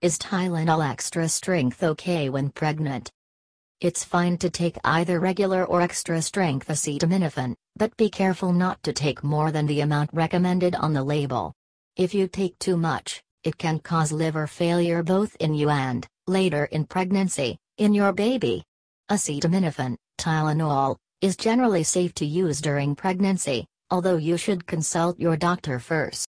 is Tylenol Extra Strength okay when pregnant? It's fine to take either regular or extra strength acetaminophen, but be careful not to take more than the amount recommended on the label. If you take too much, it can cause liver failure both in you and, later in pregnancy, in your baby. Acetaminophen, Tylenol, is generally safe to use during pregnancy, although you should consult your doctor first.